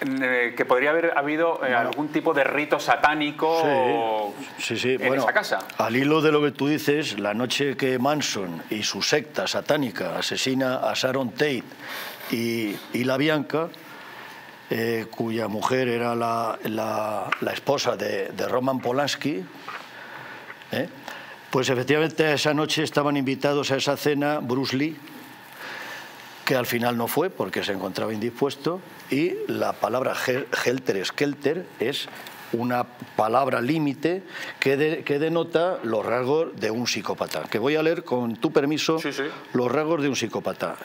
eh, que podría haber habido eh, algún tipo de rito satánico sí, sí, en esa casa. Al hilo de lo que tú dices, la noche que Manson y su secta satánica asesina a Sharon Tate y, la Bianca, eh, cuya mujer era la, esposa de, Roman Polanski, pues efectivamente esa noche estaban invitados a esa cena Bruce Lee, que al final no fue porque se encontraba indispuesto, y la palabra helter-skelter es una palabra límite que, que, denota los rasgos de un psicópata. Que voy a leer, con tu permiso, los rasgos de un psicópata.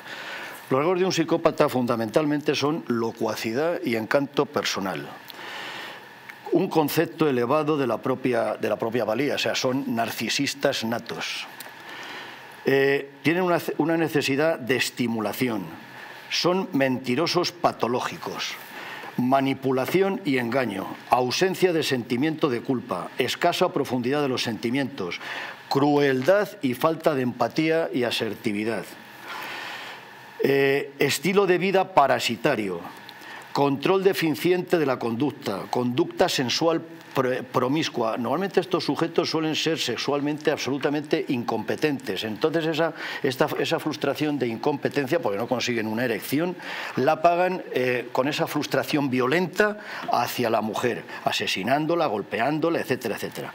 Los rasgos de un psicópata fundamentalmente son locuacidad y encanto personal. Un concepto elevado de la propia, de la propia valía, o sea, son narcisistas natos. Eh, tienen una, necesidad de estimulación, son mentirosos patológicos, manipulación y engaño, ausencia de sentimiento de culpa, escasa profundidad de los sentimientos, crueldad y falta de empatía y asertividad, eh, estilo de vida parasitario, control deficiente de la conducta, conducta sensual promiscua. Normalmente estos sujetos suelen ser sexualmente absolutamente incompetentes. Entonces esa, esa frustración de incompetencia, porque no consiguen una erección, la pagan eh, con esa frustración violenta hacia la mujer, asesinándola, golpeándola, etcétera, etcétera.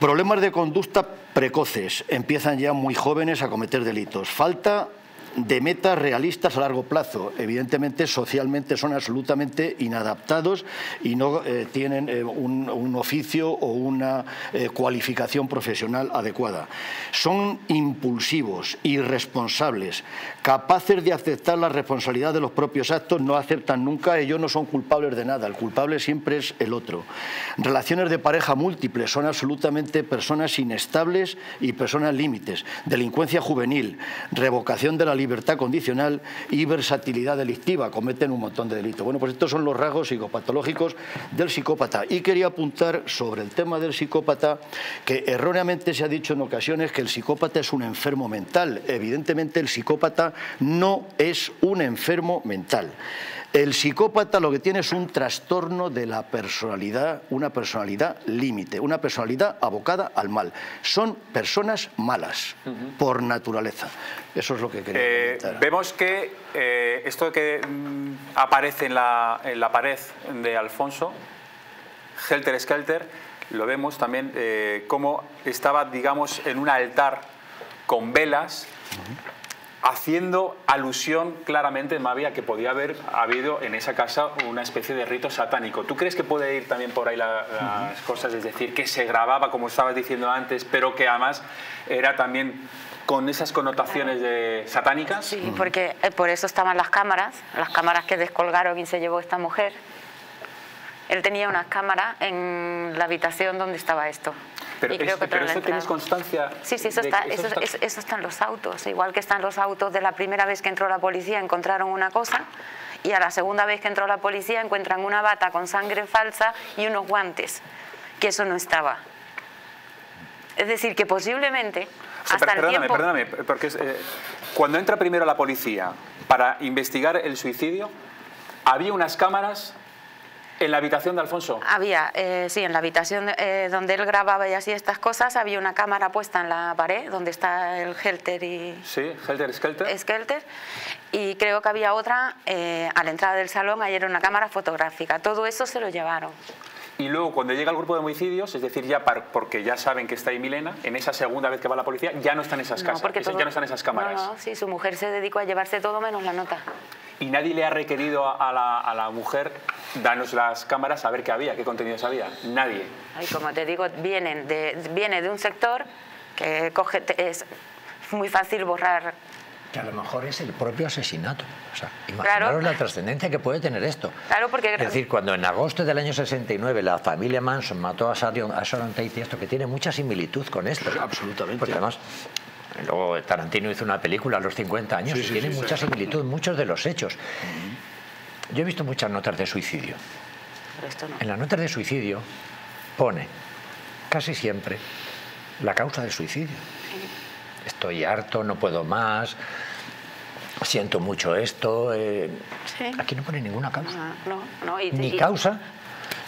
Problemas de conducta precoces, empiezan ya muy jóvenes a cometer delitos. Falta de metas realistas a largo plazo. Evidentemente, socialmente son absolutamente inadaptados y no eh, tienen eh, un, oficio o una eh, cualificación profesional adecuada. Son impulsivos, irresponsables, capaces de aceptar la responsabilidad de los propios actos, no aceptan nunca, ellos no son culpables de nada, el culpable siempre es el otro. Relaciones de pareja múltiples, son absolutamente personas inestables y personas límites. Delincuencia juvenil, revocación de la libertad condicional y versatilidad delictiva, cometen un montón de delitos. Bueno, pues estos son los rasgos psicopatológicos del psicópata. Y quería apuntar sobre el tema del psicópata que erróneamente se ha dicho en ocasiones que el psicópata es un enfermo mental. Evidentemente el psicópata no es un enfermo mental. El psicópata lo que tiene es un trastorno de la personalidad, una personalidad límite, una personalidad abocada al mal. Son personas malas, por naturaleza. Eso es lo que quería eh, Vemos que eh, esto que mm, aparece en la, en la, pared de Alfonso, Helter Skelter, lo vemos también eh, como estaba, digamos, en un altar con velas haciendo alusión claramente, Mavi, a que podía haber habido en esa casa una especie de rito satánico. ¿Tú crees que puede ir también por ahí las cosas? Es decir, que se grababa, como estabas diciendo antes, pero que además era también con esas connotaciones de satánicas. Sí, porque eh, por eso estaban las cámaras, las cámaras que descolgaron y se llevó esta mujer. Él tenía unas cámaras en la habitación donde estaba esto. Pero, eso tienes constancia. Sí, sí, eso, está, eso, está... en los autos. Igual que están los autos de la primera vez que entró la policía, encontraron una cosa. Y a la segunda vez que entró la policía encuentran una bata con sangre falsa y unos guantes, que eso no estaba. Es decir, que posiblemente hasta perdóname, el tiempo... perdóname, porque eh, cuando entra primero la policía para investigar el suicidio, había unas cámaras ¿En la habitación de Alfonso? Había, eh, sí, en la habitación eh, donde él grababa y así estas cosas, había una cámara puesta en la pared donde está el Helter y... Sí, Helter, Skelter. Skelter. Y creo que había otra eh, a la entrada del salón, ahí era una cámara fotográfica. Todo eso se lo llevaron. Y luego cuando llega el grupo de homicidios, es decir, ya porque ya saben que está ahí Milena, en esa segunda vez que va la policía, ya no están esas casas, ya no están esas cámaras. No, no, sí, su mujer se dedicó a llevarse todo menos la nota. Y nadie le ha requerido a la, a la mujer danos las cámaras a ver qué había, qué contenidos había. Nadie. Ay, como te digo, vienen de, viene de un sector que coge, es muy fácil borrar que a lo mejor es el propio asesinato. O sea, imaginaros la trascendencia que puede tener esto. Claro, porque... Es decir, cuando en agosto del año 69 la familia Manson mató a Sharon, a Tate y esto, que tiene mucha similitud con esto. absolutamente. Porque además, luego Tarantino hizo una película a los 50 años y tiene mucha similitud, muchos de los hechos. Yo he visto muchas notas de suicidio. En las notas de suicidio pone casi siempre la causa del suicidio. Estoy harto, no puedo más, siento mucho esto. Eh, aquí no pone ninguna causa. No, no, ni causa,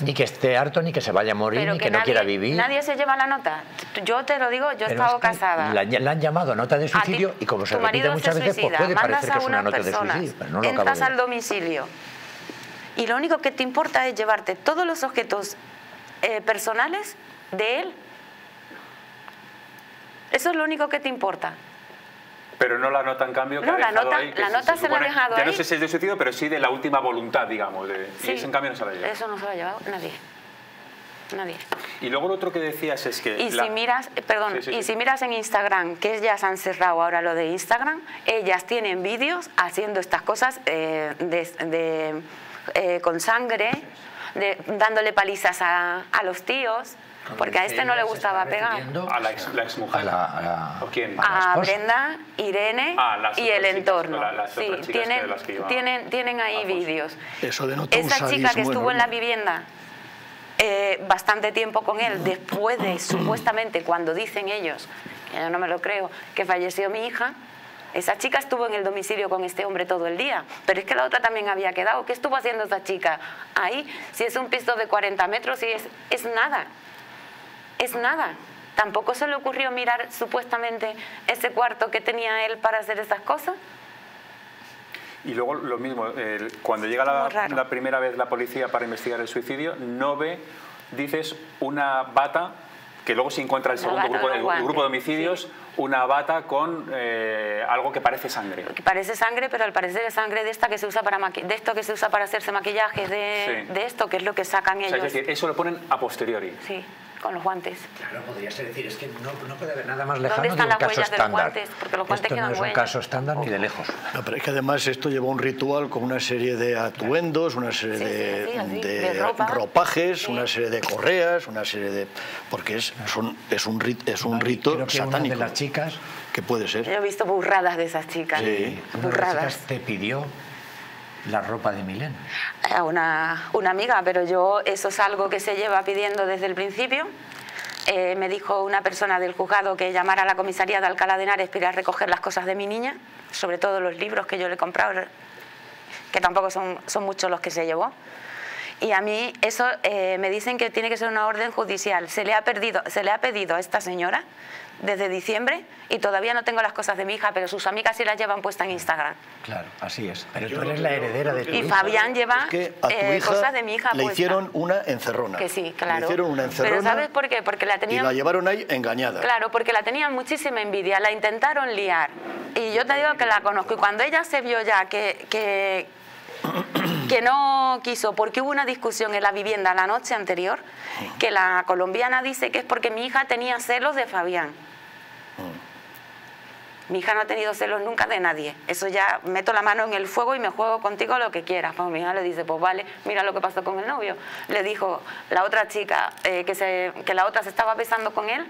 ni que esté harto, ni que se vaya a morir, ni que, no quiera vivir. Nadie se lleva la nota. Yo te lo digo, yo he estado casada. La, han llamado nota de suicidio y como se repite muchas veces, pues puede parecer que es una nota de suicidio. Pero no lo entras al domicilio y lo único que te importa es llevarte todos los objetos eh, personales de él. Eso es lo único que te importa. Pero no la nota, en cambio, que no, la nota, la nota se, la ha dejado Ya no sé si es de suicidio, pero sí de la última voluntad, digamos. De, y eso, en cambio, no se la ha llevado. Eso no se lo ha llevado nadie. Nadie. Y luego lo otro que decías es que... Y si miras, eh, perdón, y si miras en Instagram, que ellas han cerrado ahora lo de Instagram, ellas tienen vídeos haciendo estas cosas eh, de, eh, con sangre, de, dándole palizas a, a los tíos, porque a este no le gustaba pegar. A la ex, la ex mujer. A, quién? A, Brenda, Irene ah, y el entorno. sí, tienen, tienen, tienen ahí vídeos. Eso Esa chica que estuvo en la vivienda eh, bastante tiempo con él, después de supuestamente cuando dicen ellos, que yo no me lo creo, que falleció mi hija, esa chica estuvo en el domicilio con este hombre todo el día, pero es que la otra también había quedado. ¿Qué estuvo haciendo esa chica ahí? Si es un piso de 40 metros, y es, es nada es nada. Tampoco se le ocurrió mirar supuestamente ese cuarto que tenía él para hacer esas cosas. Y luego lo mismo, cuando llega la, primera vez la policía para investigar el suicidio, no ve, dices, una bata, que luego se encuentra el segundo grupo, el grupo de homicidios, una bata con eh, algo que parece sangre. Que parece sangre, pero al parecer es sangre de esta que se usa para de esto que se usa para hacerse maquillaje, de, de esto que es lo que sacan ellos. es decir, eso lo ponen a posteriori. Sí con los guantes. Claro, podría ser decir, es que no, no puede haber nada más lejano de un caso estándar. Guantes? Porque los guantes esto no es un caso estándar ni de lejos. No, pero es que además esto lleva un ritual con una serie de atuendos, una serie de, de, ropajes, una serie de correas, una serie de... porque es, son, es un, rit, es un rito Creo que satánico. Una de las chicas... Que puede ser. Yo he visto burradas de esas chicas. Sí. Burradas. te pidió la ropa de Milén? Una, una amiga, pero yo eso es algo que se lleva pidiendo desde el principio. Eh, me dijo una persona del juzgado que llamara a la comisaría de Alcalá de Henares para recoger las cosas de mi niña, sobre todo los libros que yo le he comprado, que tampoco son, son muchos los que se llevó. Y a mí eso eh, me dicen que tiene que ser una orden judicial. Se le ha, perdido, se le ha pedido a esta señora desde diciembre y todavía no tengo las cosas de mi hija, pero sus amigas sí las llevan puestas en Instagram. Claro, así es. Pero tú eres la heredera de tu Y Fabián lleva eh, cosas de mi hija Le hicieron una encerrona. Que sí, claro. Le hicieron una encerrona. Pero ¿sabes por qué? Porque la tenían... Y la llevaron ahí engañada. Claro, porque la tenían muchísima envidia, la intentaron liar. Y yo te digo que la conozco. Y cuando ella se vio ya que, que, que no quiso, porque hubo una discusión en la vivienda la noche anterior, que la colombiana dice que es porque mi hija tenía celos de Fabián. Mi hija no ha tenido celos nunca de nadie. Eso ya meto la mano en el fuego y me juego contigo lo que quieras. Pues mi hija le dice, pues vale, mira lo que pasó con el novio. Le dijo la otra chica eh, que, se, que la otra se estaba besando con él.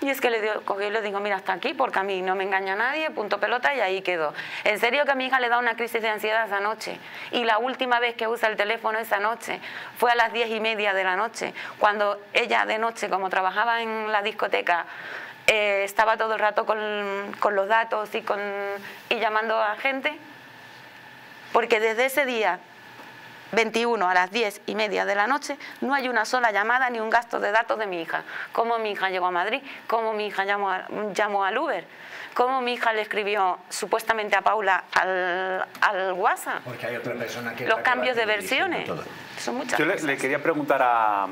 Y es que le dio, cogí y le digo, mira, hasta aquí, porque a mí no me engaña nadie, punto pelota, y ahí quedó. En serio que a mi hija le da una crisis de ansiedad esa noche. Y la última vez que usa el teléfono esa noche fue a las diez y media de la noche, cuando ella de noche, como trabajaba en la discoteca, eh, estaba todo el rato con, los datos y, con, y llamando a gente, porque desde ese día 21 a las 10 y media de la noche, no hay una sola llamada ni un gasto de datos de mi hija. Cómo mi hija llegó a Madrid, cómo mi hija llamó, llamó al Uber, cómo mi hija le escribió supuestamente a Paula al, al WhatsApp. Porque hay otra persona que... Los cambios de versiones. Son muchas Yo le, quería preguntar a,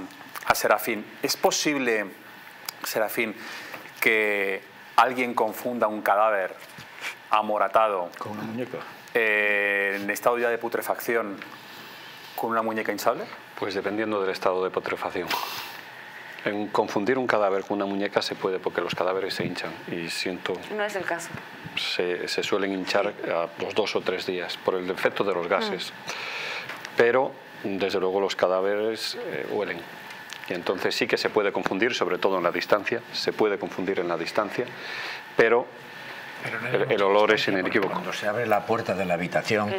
a Serafín, ¿es posible, Serafín, que alguien confunda un cadáver amoratado con una muñeca eh, en estado ya de putrefacción con una muñeca hinchable? Pues dependiendo del estado de putrefacción. En confundir un cadáver con una muñeca se puede porque los cadáveres se hinchan y siento... No es el caso. Se, suelen hinchar a los dos o tres días por el efecto de los gases. Mm. Pero, desde luego, los cadáveres eh, huelen. Y entonces sí que se puede confundir, sobre todo en la distancia, se puede confundir en la distancia, pero el, olor es inequívoco. Cuando se abre la puerta de la habitación,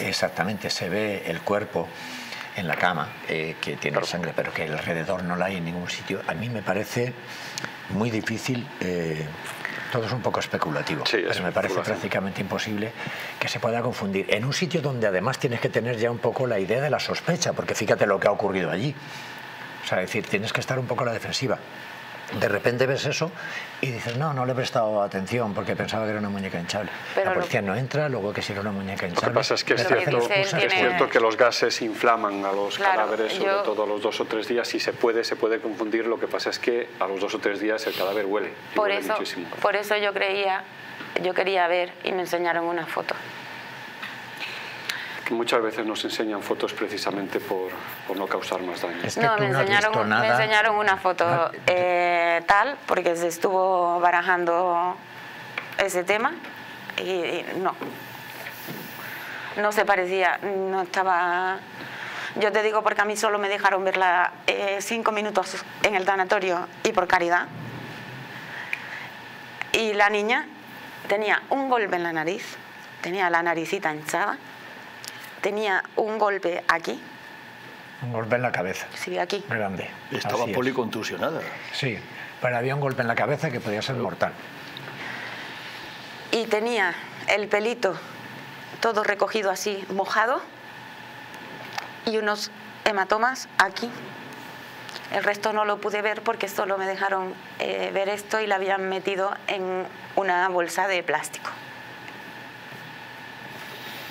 exactamente, se ve el cuerpo en la cama, eh, que tiene sangre, pero que alrededor no la hay en ningún sitio. A mí me parece muy difícil eh, todo es un poco especulativo, pero me parece prácticamente imposible que se pueda confundir. En un sitio donde además tienes que tener ya un poco la idea de la sospecha, porque fíjate lo que ha ocurrido allí. O sea, es decir, tienes que estar un poco a la defensiva de repente ves eso y dices, no, no le he prestado atención porque pensaba que era una muñeca hinchable. la policía no entra, luego que si era una muñeca hinchable. Lo que pasa es que es cierto, que los gases inflaman a los cadáveres, sobre todo a los dos o tres días, y se puede, se puede confundir. Lo que pasa es que a los dos o tres días el cadáver huele. Por, eso, por eso yo creía, yo quería ver y me enseñaron una foto muchas veces nos enseñan fotos precisamente por, no causar más daño. no, me, enseñaron, me enseñaron una foto eh, tal, porque se estuvo barajando ese tema y, no. No se parecía, no estaba... Yo te digo porque a mí solo me dejaron verla eh, cinco minutos en el tanatorio y por caridad. Y la niña tenía un golpe en la nariz, tenía la naricita hinchada tenía un golpe aquí. Un golpe en la cabeza. Sí, aquí. Grande. Estaba policontusionada. Sí, pero había un golpe en la cabeza que podía ser mortal. Y tenía el pelito todo recogido así, mojado, y unos hematomas aquí. El resto no lo pude ver porque solo me dejaron eh, ver esto y la habían metido en una bolsa de plástico.